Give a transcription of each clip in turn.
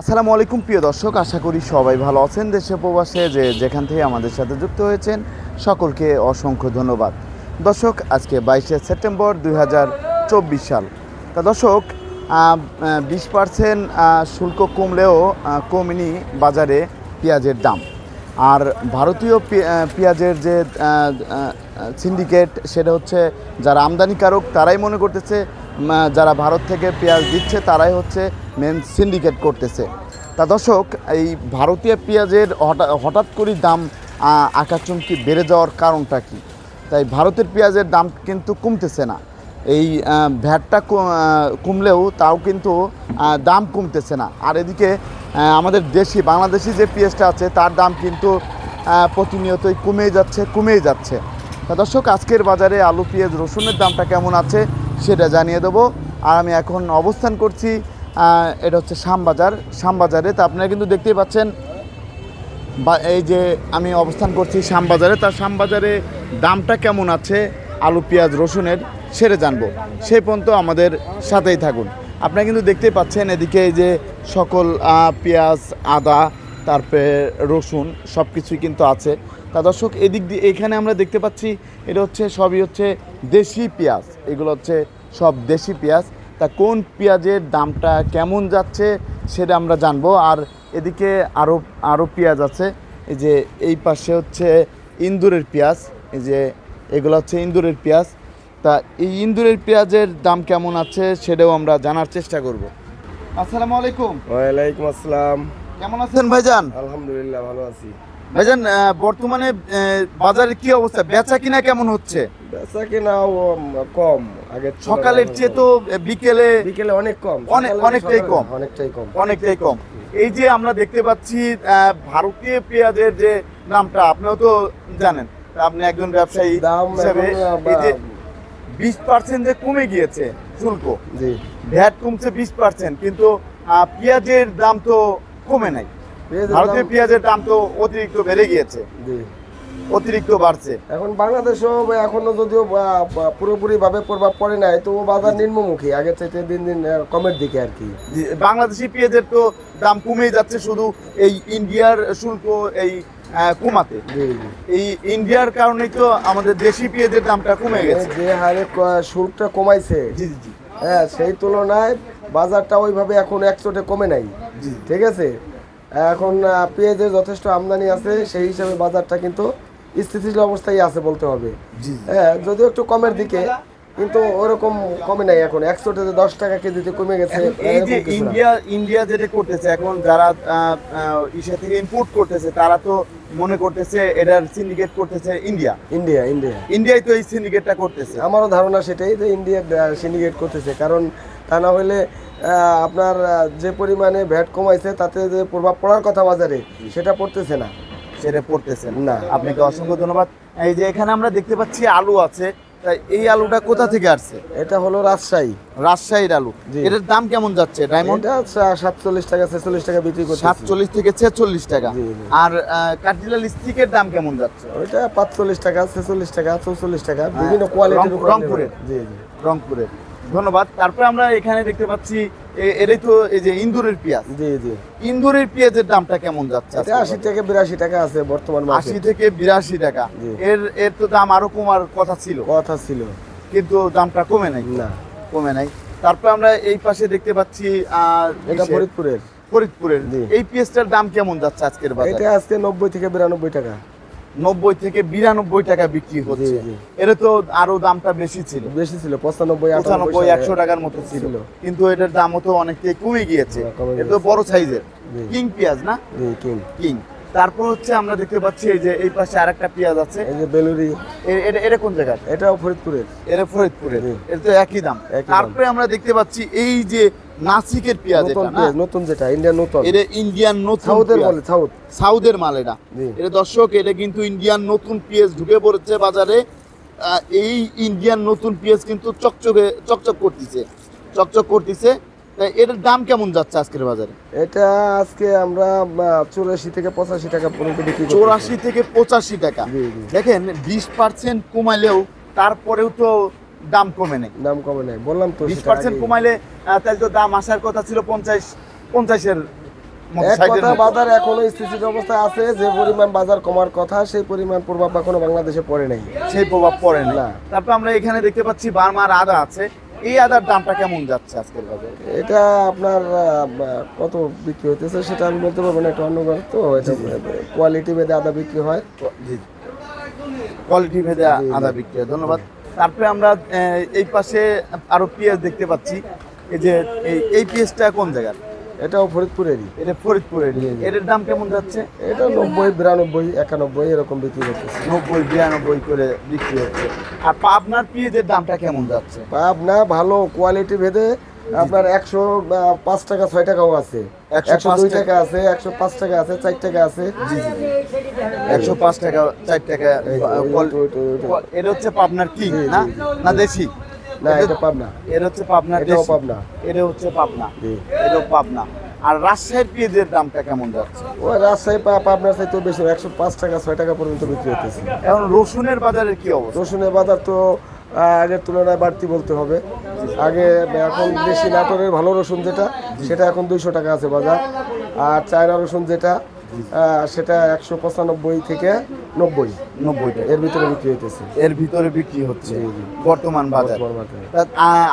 আসসালামু আলাইকুম, প্রিয় দর্শক। আশা করি সবাই ভালো আছেন দেশে প্রবাসে, যে যেখান থেকে আমাদের সাথে যুক্ত হয়েছেন, সকলকে অসংখ্য ধন্যবাদ। দর্শক, আজকে বাইশে সেপ্টেম্বর দু হাজার চব্বিশ সাল। তা দর্শক বিশ পার্সেন্ট শুল্ক কমলেও কমেনি বাজারে পেঁয়াজের দাম। আর ভারতীয় পেঁয়াজের যে সিন্ডিকেট, সেটা হচ্ছে যারা আমদানিকারক, তারাই মনে করতেছে যারা ভারত থেকে পেঁয়াজ দিচ্ছে, তারাই হচ্ছে মেন সিন্ডিকেট করতেছে। তা দর্শক, এই ভারতীয় পেঁয়াজের হঠাৎ হঠাৎ করে দাম আকাশচুমকি বেড়ে যাওয়ার কারণটা কি? তাই ভারতের পেঁয়াজের দাম কিন্তু কমতেছে না। এই ভ্যাটটা কমলেও তাও কিন্তু দাম কমতেছে না। আর এদিকে আমাদের দেশি, বাংলাদেশি যে পেঁয়াজটা আছে, তার দাম কিন্তু প্রতিনিয়তই কমেই যাচ্ছে কমেই যাচ্ছে। তা দর্শক, আজকের বাজারে আলু, পেঁয়াজ, রসুনের দামটা কেমন আছে? সেটা জানিয়ে দেবো। আর আমি এখন অবস্থান করছি এটা হচ্ছে শ্যামবাজার। শ্যামবাজারে তা আপনারা কিন্তু দেখতেই পাচ্ছেন, বা এই যে আমি অবস্থান করছি শ্যামবাজারে তার শ্যামবাজারে দামটা কেমন আছে? আলু, পেঁয়াজ, রসুনের সেরে জানব। সেই পর্যন্ত আমাদের সাথেই থাকুন। আপনারা কিন্তু দেখতেই পাচ্ছেন এদিকে এই যে সকল পেঁয়াজ, আদা তারপরে রসুন সব কিছুই কিন্তু আছে। তা দর্শক, এদিক দিয়ে এখানে আমরা দেখতে পাচ্ছি, এটা হচ্ছে সবই হচ্ছে দেশি পেঁয়াজ। এগুলো হচ্ছে সব দেশি পেঁয়াজ। তা কোন পেঁয়াজের দামটা কেমন যাচ্ছে সেটা আমরা জানব। আর এদিকে আরও আরও পেঁয়াজ আছে। এই যে এই পাশে হচ্ছে ইন্দুরের পেঁয়াজ। এই যে এগুলো হচ্ছে ইন্দুরের পেঁয়াজ। তা এই ইন্দুরের পেঁয়াজের দাম কেমন আছে সেটাও আমরা জানার চেষ্টা করব। আসসালামু আলাইকুম। ওয়ালাইকুম আসসালাম। কেমন আছেন ভাইজান? আলহামদুলিল্লাহ ভালো আছি। ভাইজান বর্তমানে আহ, বাজারে কি অবস্থা? বেচা কিনা কেমন হচ্ছে? বেচা কিনা কম। আগে সকালের চেয়ে তো বিকেলে বিকেলে অনেক কম। অনেক- অনেকটাই কম। অনেকটাই কম। অনেকটাই কম। এই যে আমরা দেখতে পাচ্ছি ভারতীয় পেঁয়াজের যে দামটা আপনিও তো জানেন আপনি একজন ব্যবসায়ী হিসেবে বিশ পার্সেন্ট যে কমে গিয়েছে শুল্ক। জি। ভ্যাট কমছে বিশ পার্সেন্ট কিন্তু পেঁয়াজের দাম তো কমে নাই। ভারতীয় পেঁয়াজের দাম তো অতিরিক্ত বেড়ে গিয়েছে। জি। অতিরিক্ত বাড়ছে। এখন বাংলাদেশও এখনও যদিও পুরোপুরি ভাবে প্রভাব পড়ে নাই তো বাজার নিম্নমুখী আগের চাইতে দিন দিন কমের দিকে আর কি। বাংলাদেশি পেঁয়াজের তো দাম কমেই যাচ্ছে শুধু এই ইন্ডিয়ার শুল্ক এই কমাতে। এই ইন্ডিয়ার কারণেই তো আমাদের দেশি পেঁয়াজের দামটা কমে গেছে। যে হারে শুল্কটা কমাইছে। জি জি জি। হ্যাঁ সেই তুলনায় বাজারটা ওইভাবে এখন একচোটে কমে নাই। জি। ঠিক আছে? এখন পেঁয়াজের যথেষ্ট আমদানি আছে সেই হিসাবে বাজারটা কিন্তু স্থিতিশীল অবস্থায় আছে বলতে হবে। হ্যাঁ যদিও একটু কমের দিকে কিন্তু ওরকম কমে নাই এখন। একশোতে দশ টাকা কেজিতে কমে গেছে এই যে ইন্ডিয়া ইন্ডিয়া যেটা করতেছে এখন যারা ইসে থেকে ইম্পোর্ট করতেছে তারা তো মনে করতেছে এটার সিন্ডিকেট করতেছে ইন্ডিয়া। India India. ইন্ডিয়াই তো এই সিন্ডিকেটটা করতেছে। আমারও ধারণা সেটাই যে ইন্ডিয়া সিন্ডিকেট করতেছে। কারণ তা না হলে আপনার যে পরিমাণে ভ্যাট কমাইছে তাতে যে প্রভাব পড়ার কথা বাজারে সেটা পড়তেছে না। সেটা পড়তেছে না। আপনাকে অসংখ্য ধন্যবাদ। এই যে এখানে আমরা দেখতে পাচ্ছি আলু আছে। এই আলুটা কোথা থেকে আসছে? এটা হলো রাজশাহী। রাজশাহীর আলু। এটার দাম কেমন যাচ্ছে? ডায়মন্ড সাতচল্লিশ টাকা ছেচল্লিশ টাকা বিক্রি করছে সাতচল্লিশ থেকে ছেচল্লিশ টাকা। আর কাঠজিলাল স্টিকের দাম কেমন যাচ্ছে? ওইটা পাঁচচল্লিশ টাকা ছেচল্লিশ টাকা চৌচল্লিশ টাকা বিভিন্ন কোয়ালিটির রংপুরের। জি জি। রংপুরে ধন্যবাদ। তারপরে আমরা এখানে দেখতে পাচ্ছি এটাই তো এই যে ইন্দুরের পেঁয়াজ। জি জি। ইন্দুরের পেঁয়াজের দামটা কেমন যাচ্ছে এটা আশি থেকে বিরাশি টাকা আছে বর্তমান মাসে আশি থেকে বিরাশি টাকা। এর এর তো দাম আরও কমার কথা ছিল। কথা ছিল। কিন্তু দামটা কমে নাই। না। কমে নাই। তারপর আমরা এই পাশে দেখতে পাচ্ছি এটা ফরিদপুরের। ফরিদপুরের। এই পেঁয়াজটার দাম কেমন যাচ্ছে আজকের বাজারে? এটা আজকে নব্বই থেকে বিরানব্বই টাকা। নব্বই থেকে বিরানব্বই টাকা বিক্রি হচ্ছে। এটা এর তো আরও দামটা বেশি ছিল। বেশি ছিল পঁচানব্বই পঁচানব্বই আটানব্বই একশো টাকার মতো ছিল। ছিল। কিন্তু এটার দামও তো অনেকটাই কমে গিয়েছে। হ্যাঁ, এটা তো বড় সাইজের। কিং পেঁয়াজ না? কিং। কিং। তারপর হচ্ছে আমরা দেখতে পাচ্ছি এই যে এই পাশে আরেকটা পেঁয়াজ আছে। এই যে বেলুরি এটা এটা কোন জায়গায় এটাও ফরিদপুরের। এটা ফরিদপুরের। এটা তো একই দাম। তারপরে আমরা দেখতে পাচ্ছি এই যে নাসিকের পেঁয়াজ এটা না? নতুন যেটা ইন্ডিয়ান নতুন। এটা ইন্ডিয়ান নতুন সাউথের। বলে সাউথ সাউথের মাল এটা। এটা দর্শক এটা কিন্তু ইন্ডিয়ান নতুন পেঁয়াজ ঢুকে পড়েছে বাজারে। এই ইন্ডিয়ান নতুন পেঁয়াজ কিন্তু চকচকে চকচক করতেছে। চকচক করতেছে। এটার দাম কেমন যাচ্ছে আজকের বাজারে? এটা আজকে আমরা চুরাশি থেকে পঁচাশি টাকা পর্যন্ত বিক্রি। চৌরাশি থেকে পঁচাশি টাকা। দেখেন বিশ পার্সেন্ট কমাইলেও তারপরেও তো দাম কমে নেই। দাম কমে নাই বললাম তো বিশ পার্সেন্ট কমাইলে তাহলে তো দাম আসার কথা ছিল পঞ্চাশ পঞ্চাশের কথা বাজার এখনও স্থিতিশীল অবস্থায় আছে যে পরিমাণ বাজার কমার কথা সেই পরিমাণ প্রভাব এখনও বাংলাদেশে পড়ে নাই। সেই প্রভাব পড়ে না। তারপর আমরা এখানে দেখতে পাচ্ছি বার্মার আদা আছে। এই আদার দামটা কেমন যাচ্ছে আজকের বাজারে? এটা আপনার কত বিক্রি হইতেছে সেটা আমি বলতে পারব না এটা অন্য তো এটা কোয়ালিটি ভেদে আদা বিক্রি হয়। কোয়ালিটি ভেদে আদা বিক্রি হয়। ধন্যবাদ। তারপরে আমরা এই পাশে আরও পেঁয়াজ দেখতে পাচ্ছি। এই যে এই- এই পেঁয়াজটা কোন জায়গার? এটাও ফরিদপুরেরই। এটা ফরিদপুরের এটার দাম কেমন যাচ্ছে? এটা নব্বই বিরানব্বই একানব্বই এরকম বিক্রি করতেছে। নব্বই বিরানব্বই করে বিক্রি হচ্ছে। আর পাবনার পেঁয়াজের দামটা কেমন যাচ্ছে? পাবনা ভালো কোয়ালিটি ভেদে আপনার একশো পাঁচ টাকা ছয় টাকাও আছে। 105 একশো দুই টাকা। আছে একশো পাঁচ টাকা আছে চার টাকা আছে। একশো পাঁচ টাকা চার টাকা এটা হচ্ছে পাবনার কি না? না দেশি? না এটা পাবনা। এটা হচ্ছে পাবনার এটাও পাবনা। এটা হচ্ছে পাবনা। এটাও পাবনা। আর রাজশাহীর পেঁয়াজের দামটা কেমন যাচ্ছে? ওই রাজশাহী পা- পাবনার চাইতে বেশি। একশো পাঁচ টাকা ছয় টাকা পর্যন্ত বিক্রি হতেছে এখন রসুনের বাজারের কি অবস্থা? রসুনের বাজার তো আগের তুলনায় বাড়তি বলতে হবে। আগে এখন দেশি নাটোরের ভালো রসুন যেটা সেটা এখন দুইশো টাকা আছে বাজার। আর চায়না রসুন যেটা সেটা একশো পঁচানব্বই থেকে নব্বই। নব্বই এর ভিতরে বিক্রি হইতেছে। এর ভিতরে বিক্রি হচ্ছে। বর্তমান বাজার।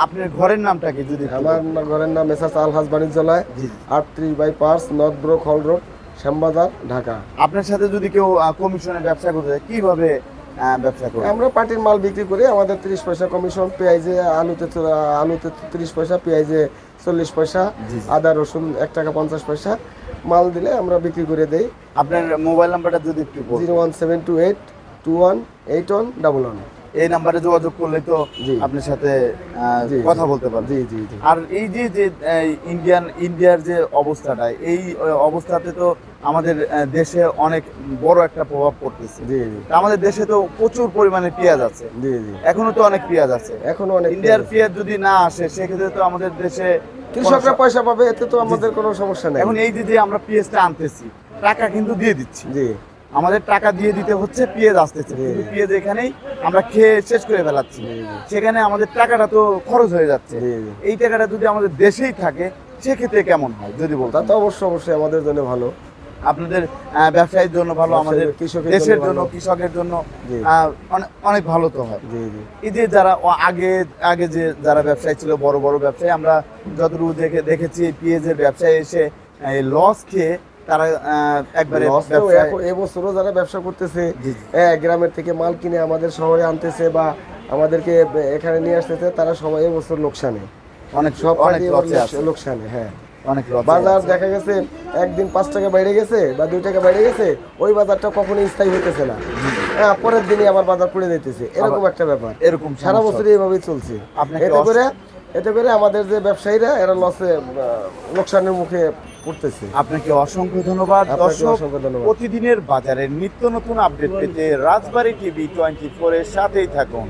আপনার ঘরের নামটা কি যদি আমার ঘরের নাম মেসাস আলহাজ বাণিজ্যালয়। আটত্রিশ বাই পাঁচ north brook hall road Shyambazar Dhaka. আপনার সাথে যদি কেউ আহ, কমিশনে ব্যবসা করতে চায় কীভাবে ব্যবসা আমরা পার্টির মাল বিক্রি করি আমাদের তিরিশ পয়সা কমিশন পেঁয়াজে আলুতে আলুতে তিরিশ পয়সা পেঁয়াজে চল্লিশ পয়সা। আদা রসুন এক টাকা পঞ্চাশ পয়সা। মাল দিলে আমরা বিক্রি করে দেই। আপনার মোবাইল নাম্বারটা যদি একটু। Zero one seven two eight two one eight one double one. এই নাম্বারে যোগাযোগ করলে তো। আপনার সাথে কথা বলতে পারেন জি জি আর এই যে যে ইন্ডিয়ান ইন্ডিয়ার যে অবস্থাটা এই অবস্থাতে তো আমাদের দেশে অনেক বড় একটা প্রভাব পড়তেছে। জি জি। তা আমাদের দেশে তো প্রচুর পরিমাণে পেঁয়াজ আছে। জি জি। এখনও তো অনেক পেঁয়াজ আছে। এখনও অনেক ইন্ডিয়ার পেঁয়াজ যদি না আসে সেক্ষেত্রে তো আমাদের দেশে কৃষকরা পয়সা পাবে এতে তো আমাদের কোনো সমস্যা নেই। এখন এই যে যে আমরা পেঁয়াজটা আনতেছি টাকা কিন্তু দিয়ে দিচ্ছি। জি। আমাদের টাকা দিয়ে দিতে হচ্ছে পেঁয়াজ আসতেছে। কিন্তু পেঁয়াজ এখানেই আমরা খেয়ে শেষ করে ফেলাচ্ছি। সেখানে আমাদের টাকাটা তো খরচ হয়ে যাচ্ছে। এই টাকাটা যদি আমাদের দেশেই থাকে সেক্ষেত্রে কেমন হয়? যদি তা বলতাম তো অবশ্যই অবশ্যই আমাদের জন্য ভালো। আপনাদের ব্যবসায়ীর জন্য ভালো আমাদের কৃষকের দেশের জন্য কৃষকের জন্য অনেক ভালো তো হয়। এই যে যারা আগে আগে যে যারা ব্যবসায়ী ছিল বড় বড় ব্যবসায়ী আমরা যতটুকু দেখে দেখেছি পেঁয়াজের ব্যবসায় এসে লস খেয়ে তারা একবারে এবছরও যারা ব্যবসা করতেছে গ্রামের থেকে মাল কিনে আমাদের শহরে আনতেছে বা আমাদেরকে এখানে নিয়ে আসতেছে তারা সবাই এবছর লোকসানে। অনেক সব অনেক লোকসানে হ্যাঁ। অনেক বাজার দেখা গেছে একদিন পাঁচ টাকা বাইরে গেছে বা দুই টাকা বাইরে গেছে ওই বাজারটা কখনোই স্থায়ী হইতেছে না। হ্যাঁ পরের দিনই আবার বাজার পড়ে যাইতেছে। এরকম একটা ব্যাপার। এরকম সারা বছরই এভাবেই চলছে। এতে করে এতে করে আমাদের যে ব্যবসায়ীরা এরা লসে লোকসানের মুখে পড়তেছে। আপনাকে অসংখ্য ধন্যবাদ। দর্শক অসংখ্য ধন্যবাদ। প্রতিদিনের বাজারের নিত্য নতুন আপডেট পেতে রাজবাড়ী টিভি টোয়েন্টি ফোর এর সাথেই থাকুন।